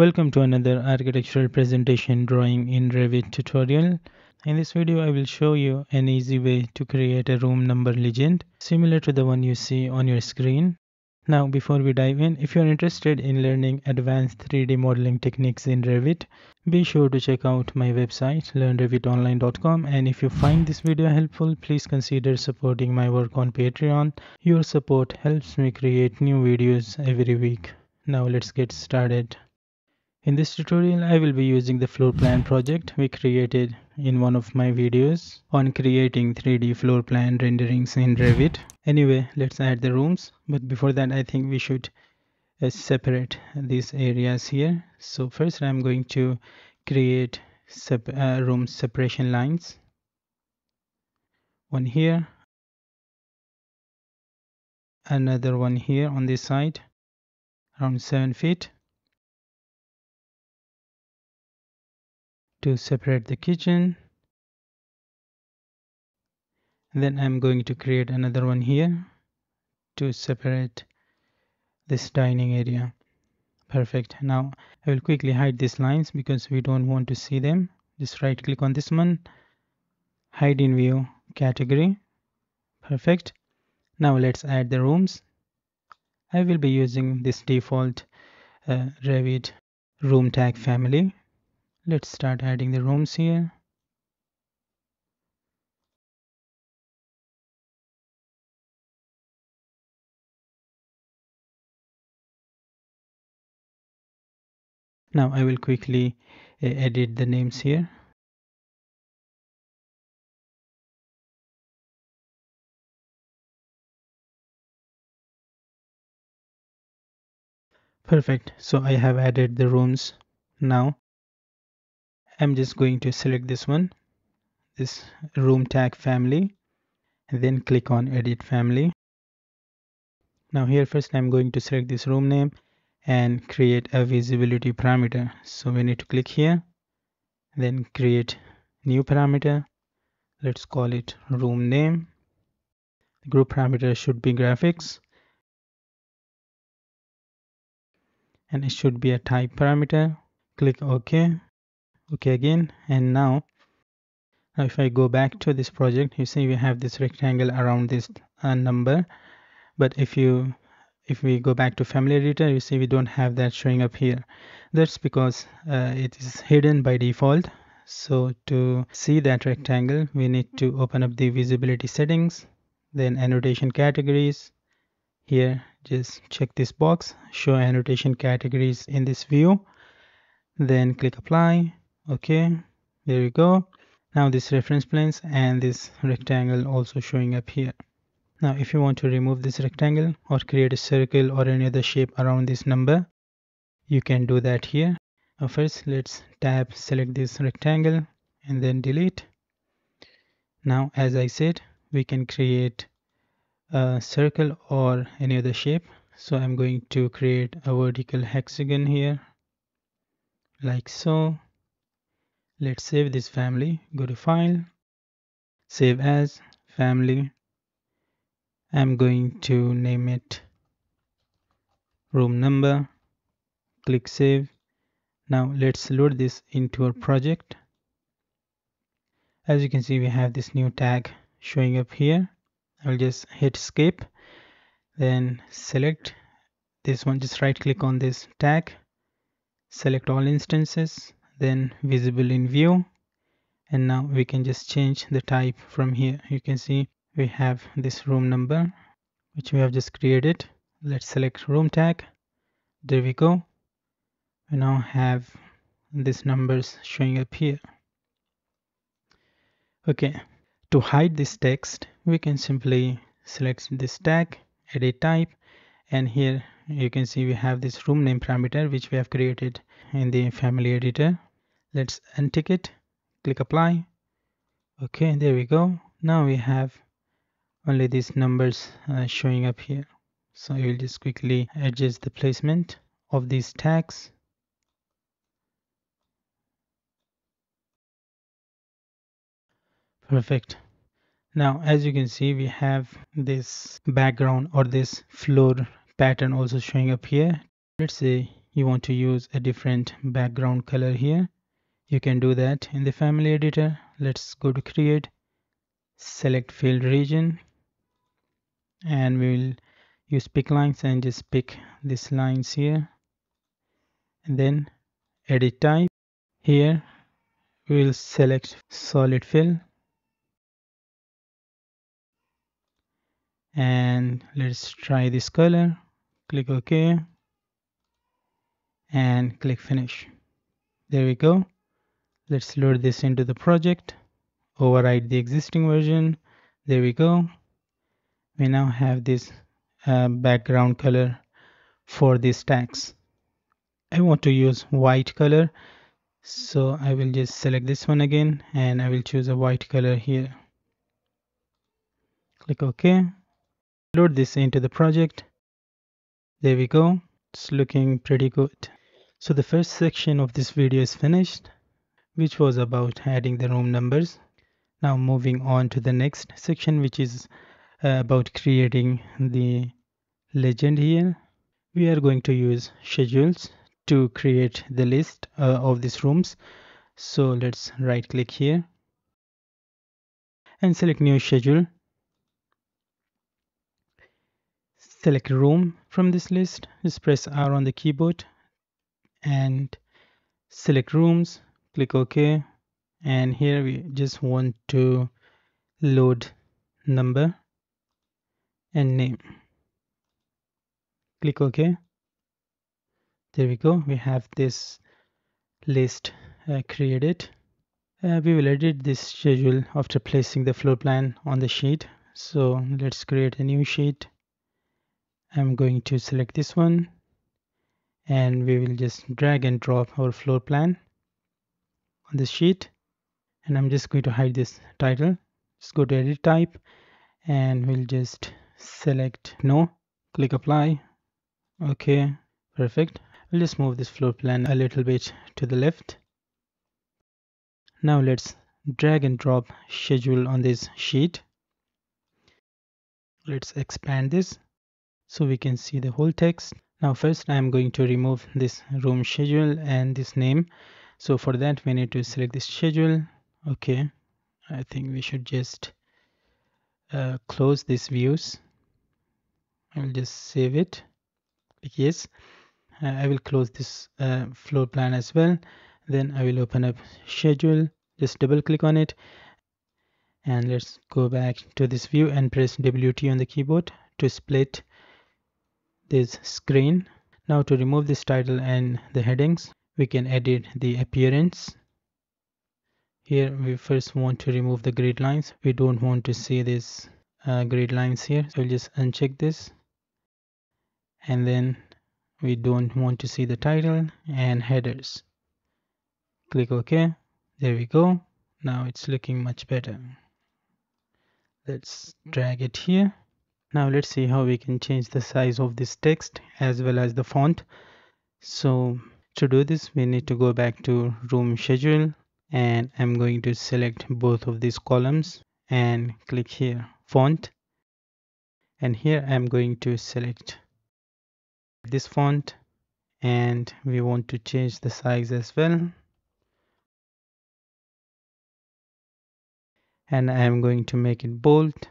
Welcome to another architectural presentation drawing in Revit tutorial. In this video I will show you an easy way to create a room number legend similar to the one you see on your screen. Now before we dive in, if you are interested in learning advanced 3D modeling techniques in Revit, be sure to check out my website learnrevitonline.com and if you find this video helpful, please consider supporting my work on Patreon. Your support helps me create new videos every week. Now let's get started. In this tutorial, I will be using the floor plan project we created in one of my videos on creating 3D floor plan renderings in Revit. Anyway, let's add the rooms. But before that, I think we should uh, separate these areas here. So first I'm going to create sep uh, room separation lines. One here. Another one here on this side around 7 feet to separate the kitchen. And then I'm going to create another one here to separate this dining area. Perfect. Now I will quickly hide these lines because we don't want to see them. Just right click on this one. Hide in view category. Perfect. Now let's add the rooms. I will be using this default uh, Revit room tag family let's start adding the rooms here. Now I will quickly uh, edit the names here. Perfect. So I have added the rooms now I'm just going to select this one this room tag family and then click on edit family. Now here first I'm going to select this room name and create a visibility parameter. So we need to click here then create new parameter. Let's call it room name. The group parameter should be graphics. And it should be a type parameter. Click ok okay again and now if I go back to this project you see we have this rectangle around this uh, number. But if you if we go back to family editor you see we don't have that showing up here. That's because uh, it is hidden by default. So to see that rectangle we need to open up the visibility settings then annotation categories. Here just check this box show annotation categories in this view. Then click apply okay there you go. Now this reference planes and this rectangle also showing up here. Now if you want to remove this rectangle or create a circle or any other shape around this number you can do that here. Now first let's tab select this rectangle and then delete. Now as I said we can create a circle or any other shape. So I'm going to create a vertical hexagon here like so let's save this family. Go to file. Save as family. I'm going to name it room number. Click save. Now let's load this into our project. As you can see we have this new tag showing up here. I'll just hit escape then select this one. Just right click on this tag. Select all instances then visible in view. And now we can just change the type from here. You can see we have this room number which we have just created. Let's select room tag. There we go. We now have these numbers showing up here. Okay to hide this text we can simply select this tag edit type. And here you can see we have this room name parameter which we have created in the family editor let's untick it. Click apply. Okay there we go. Now we have only these numbers uh, showing up here. So I will just quickly adjust the placement of these tags. Perfect. Now as you can see we have this background or this floor pattern also showing up here. Let's say you want to use a different background color here you can do that in the family editor. Let's go to create. Select filled region. And we will use pick lines and just pick these lines here. And then edit type. Here we will select solid fill. And let's try this color. Click ok. And click finish. There we go let's load this into the project. Override the existing version. There we go. We now have this uh, background color for these tags. I want to use white color so I will just select this one again and I will choose a white color here. Click OK. Load this into the project. There we go. It's looking pretty good. So the first section of this video is finished, which was about adding the room numbers. Now moving on to the next section, which is uh, about creating the legend here. We are going to use schedules to create the list uh, of these rooms. So let's right click here and select new schedule. Select room from this list. Just press R on the keyboard and select rooms click ok. And here we just want to load number and name. Click ok. There we go. We have this list uh, created. Uh, we will edit this schedule after placing the floor plan on the sheet. So let's create a new sheet. I'm going to select this one. And we will just drag and drop our floor plan on this sheet. And I'm just going to hide this title. Just go to edit type and we'll just select no. Click apply. Okay perfect. We'll just move this floor plan a little bit to the left. Now let's drag and drop schedule on this sheet. Let's expand this so we can see the whole text. Now first I am going to remove this room schedule and this name so for that we need to select the schedule. Okay. I think we should just uh, close these views. I will just save it. Click yes. Uh, I will close this uh, floor plan as well. Then I will open up schedule. Just double click on it. And let's go back to this view and press WT on the keyboard to split this screen. Now to remove this title and the headings we can edit the appearance. Here we first want to remove the grid lines. We don't want to see these uh, grid lines here so we'll just uncheck this. And then we don't want to see the title and headers. Click ok. There we go. Now it's looking much better. Let's drag it here. Now let's see how we can change the size of this text as well as the font. So to do this we need to go back to room schedule and I'm going to select both of these columns and click here font. And here I'm going to select this font and we want to change the size as well. And I'm going to make it bold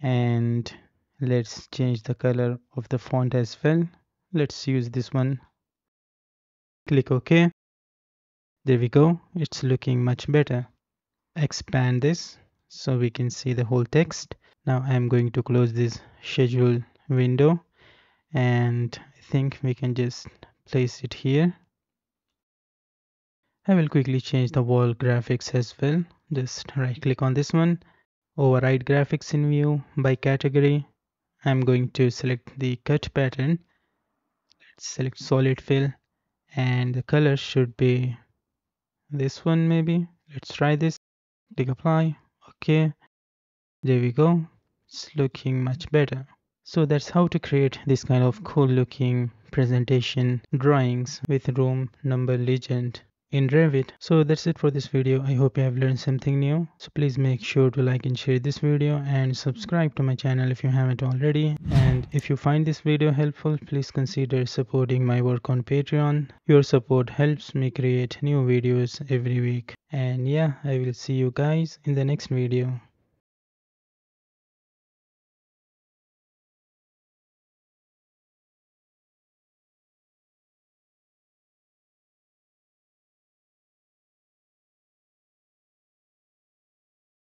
and let's change the color of the font as well. Let's use this one click ok. There we go. It's looking much better. Expand this so we can see the whole text. Now i'm going to close this schedule window and i think we can just place it here. I will quickly change the wall graphics as well. Just right click on this one. Override graphics in view by category. I'm going to select the cut pattern. Let's select solid fill and the color should be this one maybe. Let's try this. Click apply. Okay there we go. It's looking much better. So that's how to create this kind of cool looking presentation drawings with room number legend in Revit. So that's it for this video. I hope you have learned something new. So please make sure to like and share this video and subscribe to my channel if you haven't already. And if you find this video helpful, please consider supporting my work on Patreon. Your support helps me create new videos every week. And yeah, I will see you guys in the next video.